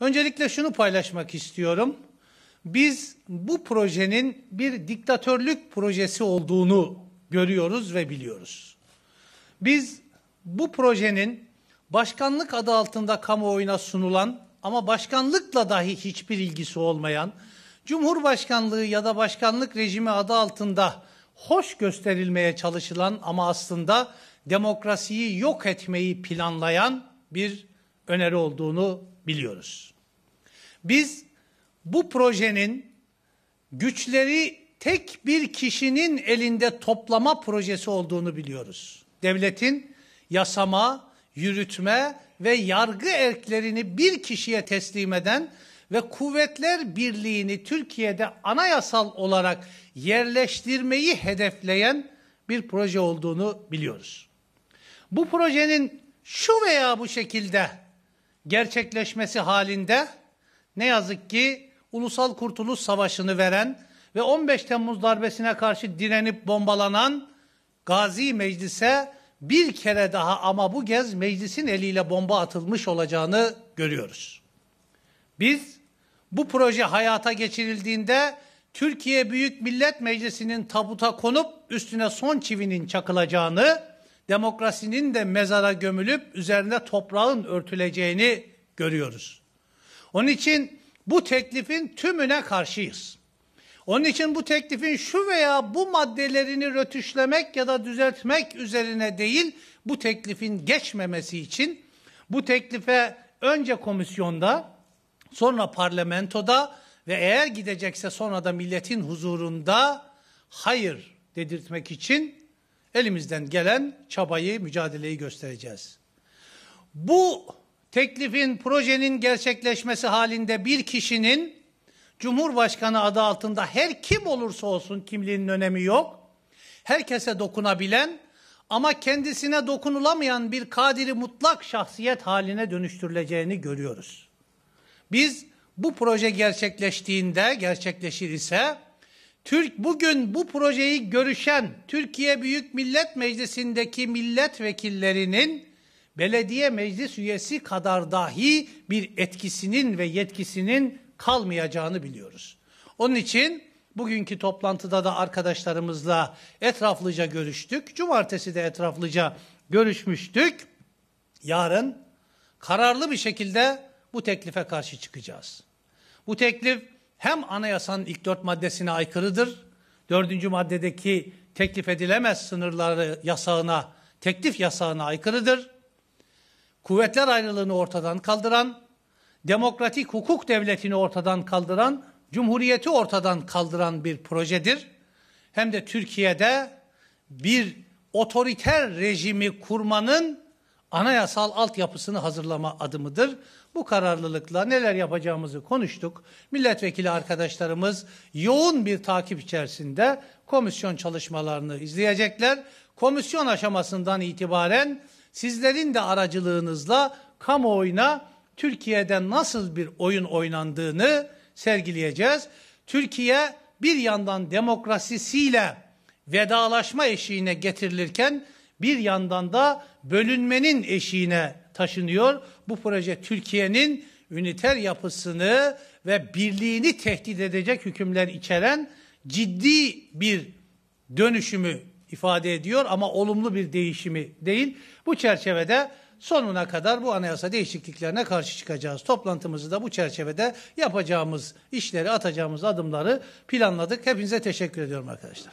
Öncelikle şunu paylaşmak istiyorum. Biz bu projenin bir diktatörlük projesi olduğunu görüyoruz ve biliyoruz. Biz bu projenin başkanlık adı altında kamuoyuna sunulan ama başkanlıkla dahi hiçbir ilgisi olmayan, Cumhurbaşkanlığı ya da başkanlık rejimi adı altında hoş gösterilmeye çalışılan ama aslında demokrasiyi yok etmeyi planlayan bir öneri olduğunu biliyoruz. Biz bu projenin güçleri tek bir kişinin elinde toplama projesi olduğunu biliyoruz. Devletin yasama, yürütme ve yargı erklerini bir kişiye teslim eden ve kuvvetler birliğini Türkiye'de anayasal olarak yerleştirmeyi hedefleyen bir proje olduğunu biliyoruz. Bu projenin şu veya bu şekilde gerçekleşmesi halinde ne yazık ki Ulusal Kurtuluş Savaşı'nı veren ve 15 Temmuz darbesine karşı direnip bombalanan Gazi Meclis'e bir kere daha ama bu kez meclisin eliyle bomba atılmış olacağını görüyoruz. Biz bu proje hayata geçirildiğinde Türkiye Büyük Millet Meclisi'nin tabuta konup üstüne son çivinin çakılacağını, demokrasinin de mezara gömülüp üzerine toprağın örtüleceğini görüyoruz. Onun için bu teklifin tümüne karşıyız. Onun için bu teklifin şu veya bu maddelerini rötuşlemek ya da düzeltmek üzerine değil, bu teklifin geçmemesi için bu teklife önce komisyonda, sonra parlamentoda ve eğer gidecekse sonra da milletin huzurunda hayır dedirtmek için elimizden gelen çabayı, mücadeleyi göstereceğiz. Bu teklifin, projenin gerçekleşmesi halinde bir kişinin Cumhurbaşkanı adı altında her kim olursa olsun kimliğinin önemi yok. Herkese dokunabilen ama kendisine dokunulamayan bir kadiri mutlak şahsiyet haline dönüştürüleceğini görüyoruz. Biz bu proje gerçekleştiğinde, gerçekleşir ise Türk bugün bu projeyi görüşen Türkiye Büyük Millet Meclisi'ndeki milletvekillerinin belediye meclis üyesi kadar dahi bir etkisinin ve yetkisinin kalmayacağını biliyoruz. Onun için bugünkü toplantıda da arkadaşlarımızla etraflıca görüştük. Cumartesi de etraflıca görüşmüştük. Yarın kararlı bir şekilde bu teklife karşı çıkacağız. Bu teklif hem anayasanın ilk dört maddesine aykırıdır. Dördüncü maddedeki teklif edilemez sınırları yasağına, teklif yasağına aykırıdır. Kuvvetler ayrılığını ortadan kaldıran, demokratik hukuk devletini ortadan kaldıran, cumhuriyeti ortadan kaldıran bir projedir. Hem de Türkiye'de bir otoriter rejimi kurmanın anayasal altyapısını hazırlama adımıdır. Bu kararlılıkla neler yapacağımızı konuştuk. Milletvekili arkadaşlarımız yoğun bir takip içerisinde komisyon çalışmalarını izleyecekler. Komisyon aşamasından itibaren sizlerin de aracılığınızla kamuoyuna Türkiye'de nasıl bir oyun oynandığını sergileyeceğiz. Türkiye bir yandan demokrasisiyle vedalaşma eşiğine getirilirken bir yandan da bölünmenin eşiğine taşınıyor. Bu proje Türkiye'nin üniter yapısını ve birliğini tehdit edecek hükümler içeren ciddi bir dönüşümü ifade ediyor ama olumlu bir değişimi değil. Bu çerçevede sonuna kadar bu anayasa değişikliklerine karşı çıkacağız. Toplantımızı da bu çerçevede yapacağımız işleri, atacağımız adımları planladık. Hepinize teşekkür ediyorum arkadaşlar.